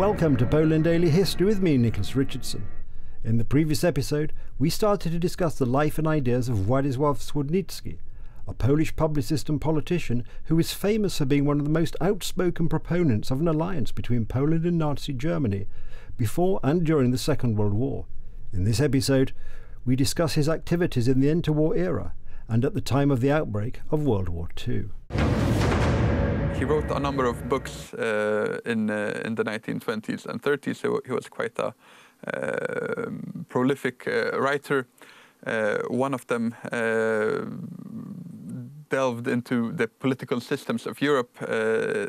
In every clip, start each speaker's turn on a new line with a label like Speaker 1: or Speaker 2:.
Speaker 1: Welcome to Poland Daily History with me, Nicholas Richardson. In the previous episode, we started to discuss the life and ideas of Władysław Studnicki, a Polish publicist and politician who is famous for being one of the most outspoken proponents of an alliance between Poland and Nazi Germany before and during the Second World War. In this episode, we discuss his activities in the interwar era and at the time of the outbreak of World War II.
Speaker 2: He wrote a number of books uh, in uh, in the 1920s and 30s. So he was quite a uh, prolific uh, writer. Uh, one of them uh, delved into the political systems of Europe.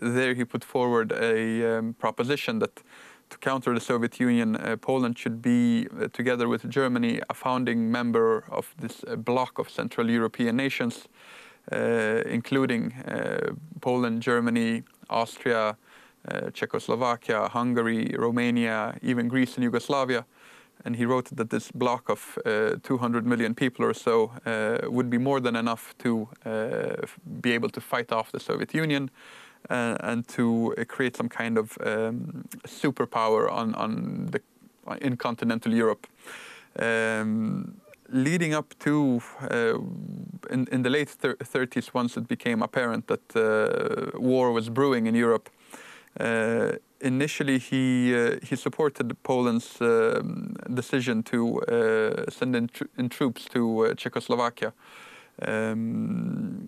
Speaker 2: there, he put forward a um, proposition that to counter the Soviet Union, Poland should be, together with Germany, a founding member of this bloc of Central European nations. Uh, including uh, Poland, Germany, Austria, uh, Czechoslovakia, Hungary, Romania, even Greece and Yugoslavia. And he wrote that this block of 200 million people or so would be more than enough to be able to fight off the Soviet Union. Uh, and to uh, create some kind of um, superpower on, on the, in continental Europe. Um, leading up to uh, in, in the late 30s, once it became apparent that uh, war was brewing in Europe, uh, initially he uh, he supported Poland's um, decision to uh, send in, tr in, troops to uh, Czechoslovakia. Um,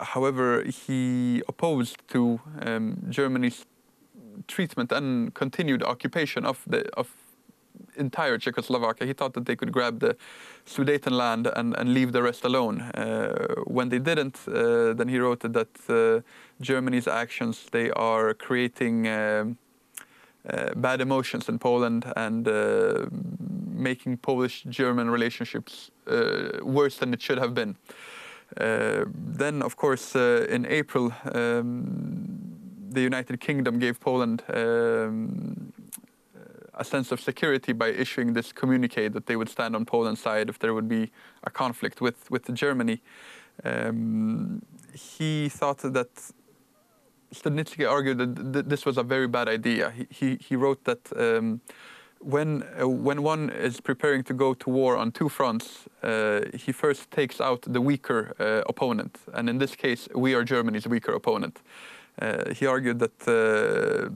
Speaker 2: however, he opposed to um, Germany's treatment and continued occupation of the of entire Czechoslovakia. He thought that they could grab the Sudetenland and, and leave the rest alone. Uh, when they didn't, uh, then he wrote that uh, Germany's actions, they are creating um, uh, bad emotions in Poland and uh, making Polish-German relationships uh, worse than it should have been. then, of course, in April, um, the United Kingdom gave Poland um, a sense of security by issuing this communique that they would stand on Poland's side if there would be a conflict with, with Germany. Um, he thought that Studnicki argued that th this was a very bad idea. He, he, he wrote that um, when, uh, when one is preparing to go to war on two fronts, uh, he first takes out the weaker uh, opponent. And in this case, we are Germany's weaker opponent. Uh, he argued that uh,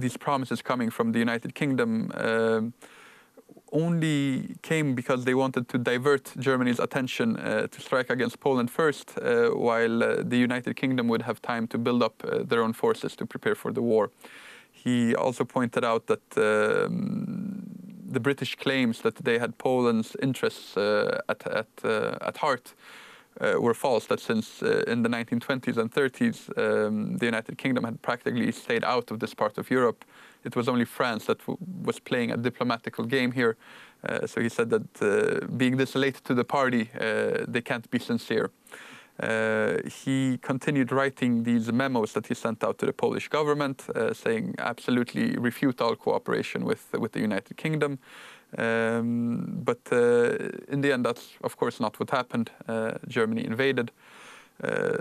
Speaker 2: these promises coming from the United Kingdom uh, only came because they wanted to divert Germany's attention uh, to strike against Poland first, uh, while uh, the United Kingdom would have time to build up uh, their own forces to prepare for the war. He also pointed out that um, the British claims that they had Poland's interests uh, at, at, at heart uh, were false, that since uh, in the 1920s and 30s, um, the United Kingdom had practically stayed out of this part of Europe. It was only France that was playing a diplomatical game here. Uh, so he said that uh, being this late to the party, uh, they can't be sincere. Uh, he continued writing these memos that he sent out to the Polish government, saying absolutely refute all cooperation with, with the United Kingdom. Um, but uh, in the end, that's of course not what happened. Uh, Germany invaded. Uh,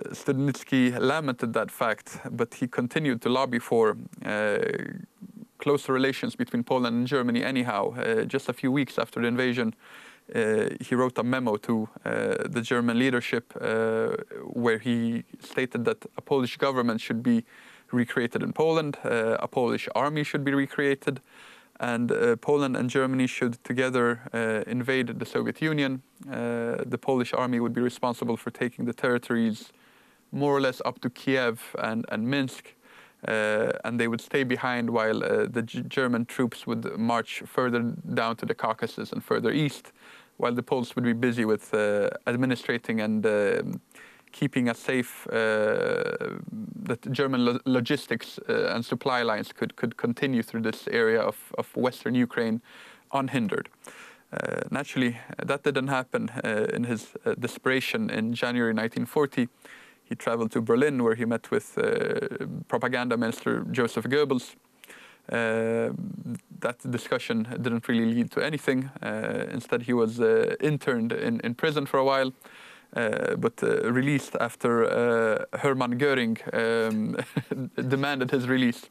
Speaker 2: lamented that fact, but he continued to lobby for uh, closer relations between Poland and Germany anyhow. Uh, just a few weeks after the invasion, uh, he wrote a memo to the German leadership where he stated that a Polish government should be recreated in Poland, a Polish army should be recreated, and uh, Poland and Germany should together uh, invade the Soviet Union. Uh, the Polish army would be responsible for taking the territories more or less up to Kiev and, and Minsk, uh, and they would stay behind while uh, the G German troops would march further down to the Caucasus and further east, while the Poles would be busy with uh, administrating and um, keeping a safe, uh, that German lo logistics uh, and supply lines could, could continue through this area of, of Western Ukraine unhindered. Uh, naturally, that didn't happen uh, in his uh, desperation in January 1940. He traveled to Berlin where he met with uh, propaganda minister Joseph Goebbels. that discussion didn't really lead to anything. instead, he was interned in, in prison for a while. Uh, but uh, released after uh, Hermann Göring um, demanded his release.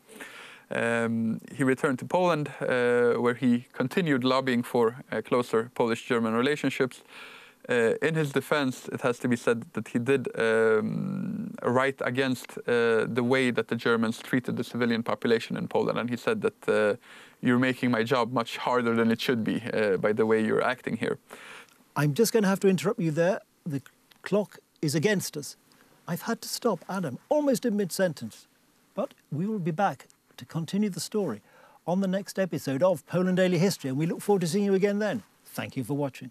Speaker 2: Um, he returned to Poland, where he continued lobbying for closer Polish-German relationships. Uh, in his defense, it has to be said that he did um, write against uh, the way that the Germans treated the civilian population in Poland, and he said that uh, you're making my job much harder than it should be by the way you're acting here.
Speaker 3: I'm just going to have to interrupt you there. The clock is against us. I've had to stop Adam almost in mid sentence, but we will be back to continue the story on the next episode of Poland Daily History, and we look forward to seeing you again then. Thank you for watching.